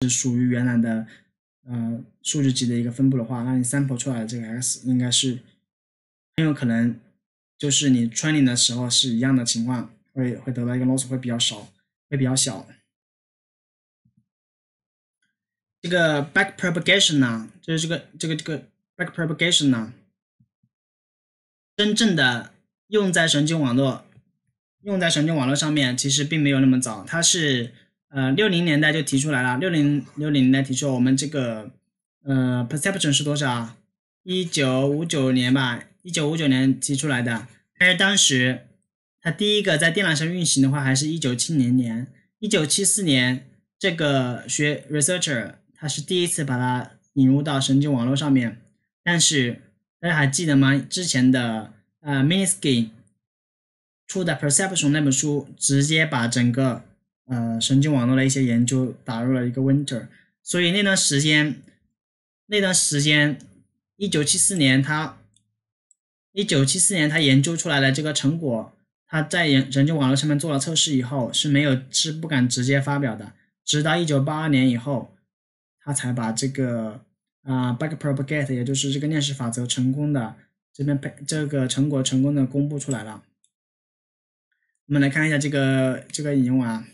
是属于原来的呃数据集的一个分布的话，那你 sample 出来的这个 x 应该是很有可能就是你 training 的时候是一样的情况，会会得到一个 loss 会比较少，会比较小。这个 back propagation 呢，就是这个这个这个 back propagation 呢，真正的用在神经网络，用在神经网络上面，其实并没有那么早。它是呃六零年代就提出来了，六零六零年代提出我们这个呃 perception 是多少？一九五九年吧，一九五九年提出来的。但是当时它第一个在电脑上运行的话，还是一九七零年，一九七四年这个学 researcher。他是第一次把它引入到神经网络上面，但是大家还记得吗？之前的呃 Minsky 出的 Perception 那本书，直接把整个呃神经网络的一些研究打入了一个 Winter，所以那段时间，那段时间，一九七四年他，一九七四年他研究出来的这个成果，他在研神经网络上面做了测试以后是没有是不敢直接发表的，直到一九八二年以后。他才把这个啊 back propagate，也就是这个链式法则成功的这边配这个成果成功的公布出来了。我们来看一下这个这个引用啊，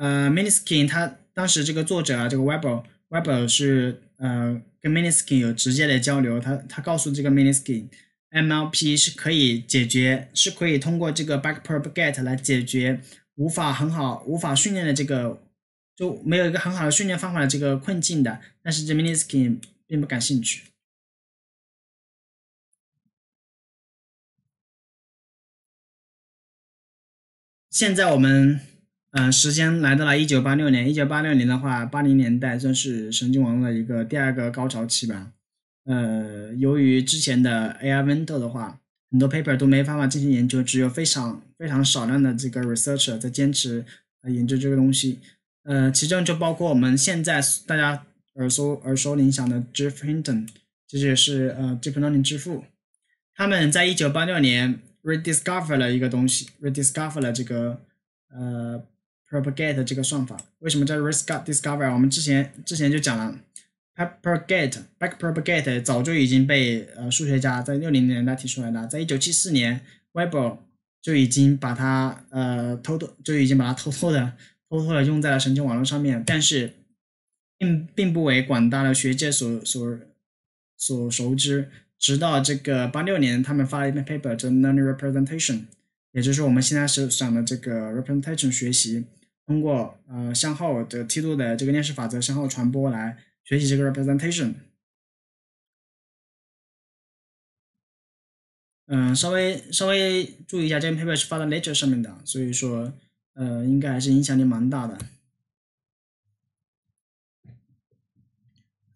呃 Minsky 他当时这个作者啊这个 Weber Weber 是呃跟 Minsky 有直接的交流，他他告诉这个 Minsky MLP 是可以解决是可以通过这个 back propagate 来解决无法很好无法训练的这个。就没有一个很好的训练方法的这个困境的，但是这 minisky 并不感兴趣。现在我们，嗯，时间来到了一九八六年。一九八六年的话，八零年代算是神经网络的一个第二个高潮期吧。呃，由于之前的 AI window 的话，很多 paper 都没办法进行研究，只有非常非常少量的这个 researcher 在坚持呃研究这个东西。呃，其中就包括我们现在大家耳熟耳熟能详的 Jeff Hinton，这就是呃 Deep Learning 之父。他们在一九八六年 rediscover 了一个东西，rediscover 了这个呃 propagate 这个算法。为什么叫 rediscover？我们之前之前就讲了，propagate back propagate 早就已经被呃数学家在六零年代提出来的，在一九七四年 Weber 就已经把它呃偷偷就已经把它偷偷的。偷偷的用在了神经网络上面，但是并并不为广大的学界所所所熟知。直到这个八六年，他们发了一篇 paper，叫 learning representation，也就是我们现在手上的这个 representation 学习，通过呃向后的梯度的这个链式法则向后传播来学习这个 representation。嗯，稍微稍微注意一下，这篇 paper 是发到 Nature 上面的，所以说。呃，应该还是影响力蛮大的。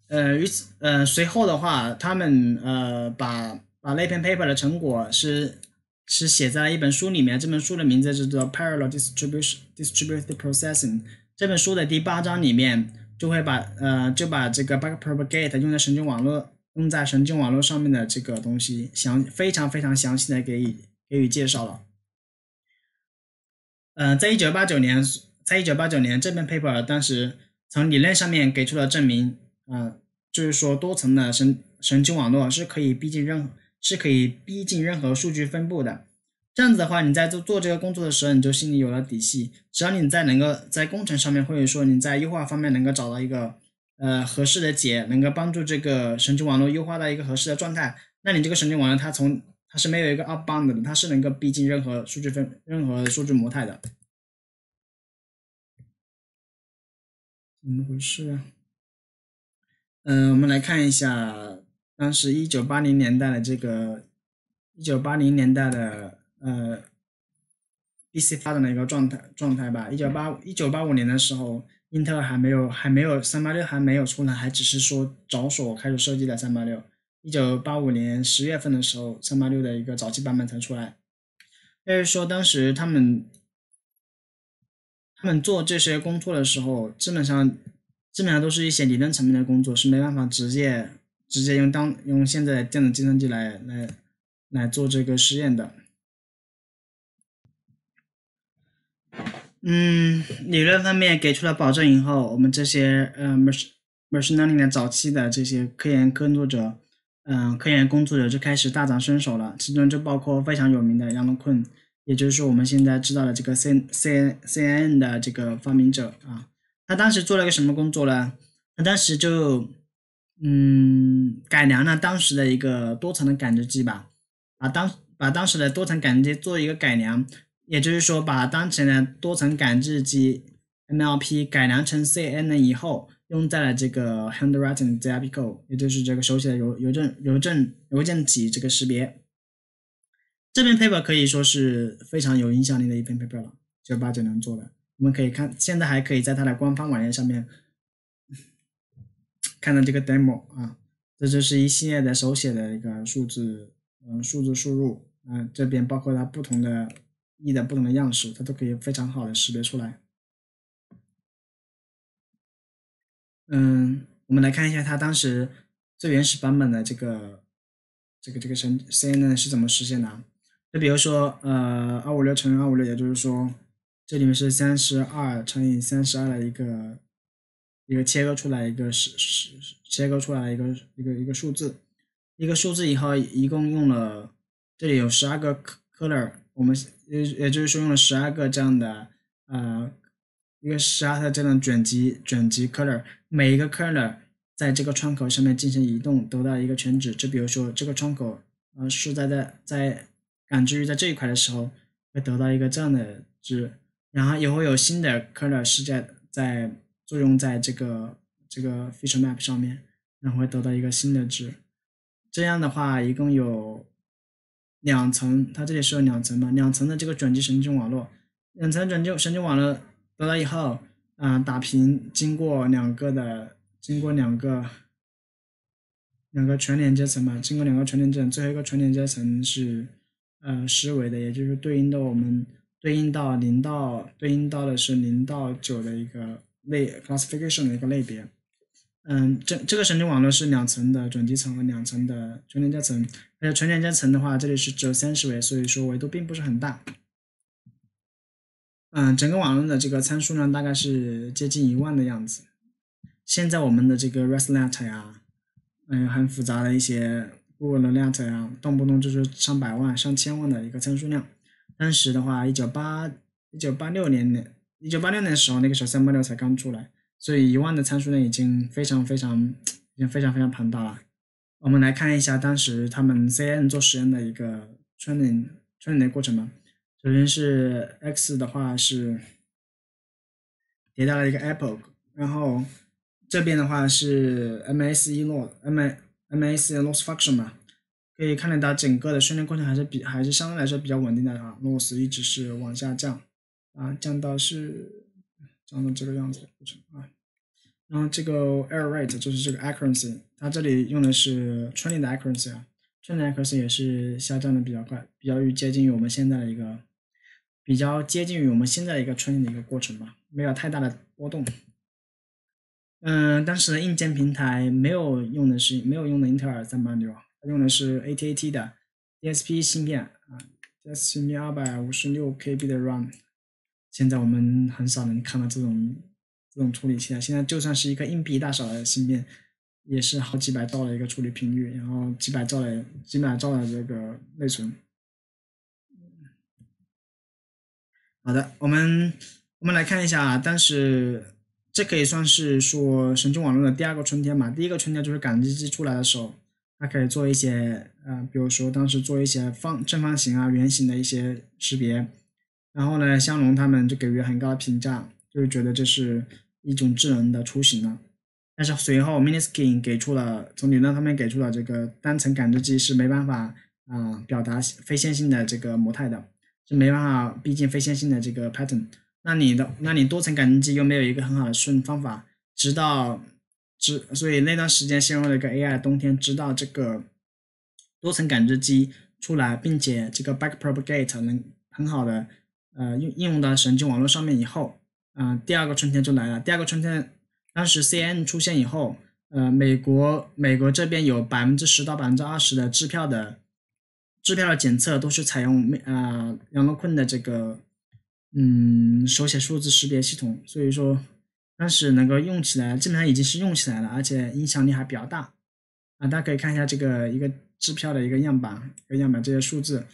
呃，与此呃随后的话，他们呃把把那篇 paper 的成果是是写在了一本书里面。这本书的名字叫做 Parallel Distribution Distributed Processing。这本书的第八章里面就会把呃就把这个 back propagate 用在神经网络用在神经网络上面的这个东西详非常非常详细的给予给予介绍了。嗯，在一九八九年，在一九八九年，这篇 paper 当时从理论上面给出了证明，嗯，就是说多层的神神经网络是可以逼近任何是可以逼近任何数据分布的。这样子的话，你在做做这个工作的时候，你就心里有了底气。只要你在能够在工程上面，或者说你在优化方面能够找到一个呃合适的解，能够帮助这个神经网络优化到一个合适的状态，那你这个神经网络它从它是没有一个 up bound 的，它是能够逼近任何数据分、任何数据模态的。怎么回事啊？嗯，我们来看一下当时一九八零年代的这个一九八零年代的呃 BC 发展的一个状态状态吧。一九八一九八五年的时候，英特尔还没有还没有三八六还没有出来，还只是说着手开始设计的三八六。一九八五年十月份的时候，三八六的一个早期版本才出来。就是说，当时他们他们做这些工作的时候，基本上基本上都是一些理论层面的工作，是没办法直接直接用当用现在电子计算机来来来做这个实验的。嗯，理论方面给出了保证以后，我们这些呃 machine machine learning 的早期的这些科研工作者，嗯，科研工作者就开始大展身手了。其中就包括非常有名的杨龙坤，也就是我们现在知道的这个 C C C N 的这个发明者啊。他当时做了个什么工作呢？他当时就嗯改良了当时的一个多层的感知机吧，把当把当时的多层感知机做一个改良。也就是说，把当前的多层感知机 MLP 改良成 CNN 以后，用在了这个 handwriting ZIP code，也就是这个手写的邮邮政邮政邮件体这个识别。这篇 paper 可以说是非常有影响力的一篇 paper 了，九八九能做的。我们可以看，现在还可以在它的官方网页上面看到这个 demo 啊，这就是一系列的手写的一个数字，嗯，数字输入，嗯，这边包括它不同的。一的不同的样式，它都可以非常好的识别出来。嗯，我们来看一下它当时最原始版本的这个这个这个神 CNN 是怎么实现的。就比如说，呃，二五六乘以二五六，也就是说，这里面是三十二乘以三十二的一个一个切割出来一个是是切割出来一个一个一个数字，一个数字以后一共用了这里有十二个 color，我们。也也就是说，用了十二个这样的呃一个十二个这样的卷积卷积 color，每一个 color 在这个窗口上面进行移动，得到一个全值。就比如说这个窗口呃是在在在感知于在这一块的时候，会得到一个这样的值，然后也会有新的 color 是在在作用在这个这个 feature map 上面，然后会得到一个新的值。这样的话，一共有。两层，它这里是有两层嘛？两层的这个卷积神经网络，两层卷积神经网络得到以后，啊，打平经过两个的，经过两个两个全连接层嘛，经过两个全连接层，最后一个全连接层是呃十维的，也就是对应的我们对应到零到对应到的是零到九的一个类 classification 的一个类别。嗯，这这个神经网络是两层的卷积层和两层的全连接层，而且全连接层的话，这里是只有三十维，所以说维度并不是很大。嗯，整个网络的这个参数呢，大概是接近一万的样子。现在我们的这个 ResNet 呀，嗯，很复杂的一些 Google Net 呀，动不动就是上百万、上千万的一个参数量。当时的话，一九八一九八六年的，一九八六年的时候，那个时候三八六才刚出来。所以一万的参数呢已经非常非常，已经非常非常庞大了。我们来看一下当时他们 CNN 做实验的一个 training training 的过程吧。首先是 X 的话是迭代了一个 epoch，然后这边的话是 MSE loss M MSE loss function 嘛，可以看得到整个的训练过程还是比还是相对来说比较稳定的啊，loss 一直是往下降啊，降到是降到这个样子的过程啊。然后这个 error rate 就是这个 accuracy，它这里用的是 training 的 accuracy 啊，training accuracy 也是下降的比较快，比较于接近于我们现在的一个，比较接近于我们现在一个 training 的一个过程吧，没有太大的波动。嗯，当时的硬件平台没有用的是没有用的英特尔三八六，用的是 ATAT 的 DSP 芯片啊，DSP 芯片二百五十六 KB 的 RAM，现在我们很少能看到这种。这种处理器啊，现在就算是一个硬币大小的芯片，也是好几百兆的一个处理频率，然后几百兆的几百兆的这个内存。好的，我们我们来看一下啊，当时这可以算是说神经网络的第二个春天嘛。第一个春天就是感知机出来的时候，它可以做一些呃，比如说当时做一些方正方形啊、圆形的一些识别，然后呢，香农他们就给予很高的评价，就是觉得这是。一种智能的雏形了，但是随后 Miniskin 给出了从理论方面给出了这个单层感知机是没办法啊表达非线性的这个模态的，是没办法逼近非线性的这个 pattern。那你的那你多层感知机又没有一个很好的顺方法，直到直所以那段时间陷入了一个 AI 冬天，直到这个多层感知机出来，并且这个 backpropagate 能很好的呃应应用到神经网络上面以后。啊，第二个春天就来了。第二个春天，当时 C N 出现以后，呃，美国美国这边有百分之十到百分之二十的支票的支票的检测都是采用啊杨乐坤的这个嗯手写数字识别系统，所以说当时能够用起来，基本上已经是用起来了，而且影响力还比较大啊。大家可以看一下这个一个支票的一个样板，一个样板这些数字，